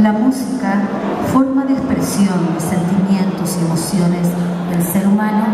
la música, forma de expresión de sentimientos y emociones del ser humano,